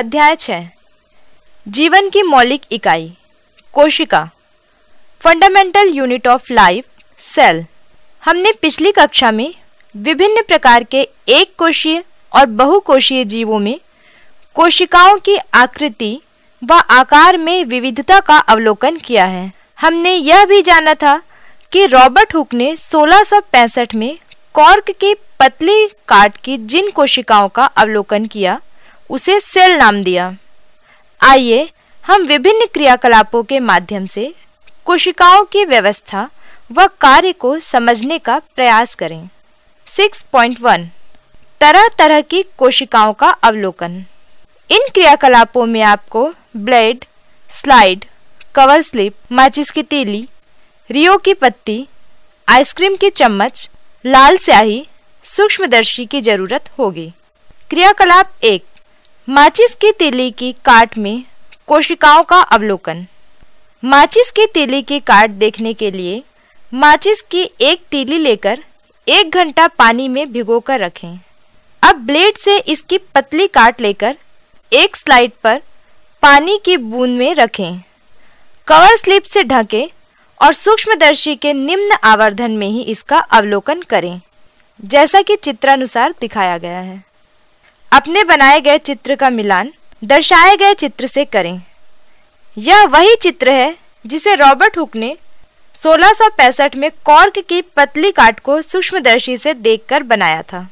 अध्याय छः। जीवन की मौलिक इकाई, कोशिका। Fundamental unit of life cell हमने पिछली कक्षा में विभिन्न प्रकार के एक कोशीय और बहुकोशीय जीवों में कोशिकाओं की आकृति व आकार में विविधता का अवलोकन किया है। हमने यह भी जाना था कि रॉबर्ट हुक ने 1665 में कॉर्क की पतली काट की जिन कोशिकाओं का अवलोकन किया उसे सेल नाम दिया। आइए, हम विभिन्न क्रियाकलापों के माध्यम से कोशिकाओं की व्यवस्था व कार्य को समझने का प्रयास करें। 6.1 तरह तरह की कोशिकाओं का अवलोकन। इन क्रियाकलापों में आपको ब्लेड, स्लाइड, कवर स्लिप, माचिस की तीली, रियो की पत्ती, आइसक्रीम की चम्मच, लाल स्याही, सूक्ष्मदर्शी की ज़रूरत होगी। क्रियाकलाप एक माचिस की तीली की काट में कोशिकाओं का अवलोकन। माचिस की तीली की काट देखने के लिए माचिस की एक तीली लेकर एक घंटा पानी में भिगोकर रखें। अब ब्लेड से इसकी पतली काट लेकर एक स्लाइड पर पानी की बूंद में रखें। कवर स्लिप से ढकें और सूक्ष्मदर्शी के निम्न आवर्धन में ही इसका अवलोकन करें, जैसा कि चित्रानुसार दिखाया गया है। अपने बनाए गए चित्र का मिलान दर्शाए गए चित्र से करें। यह वही चित्र है जिसे रॉबर्ट हुक ने 1665 में कॉर्क की पतली काट को सूक्ष्मदर्शी से देखकर बनाया था।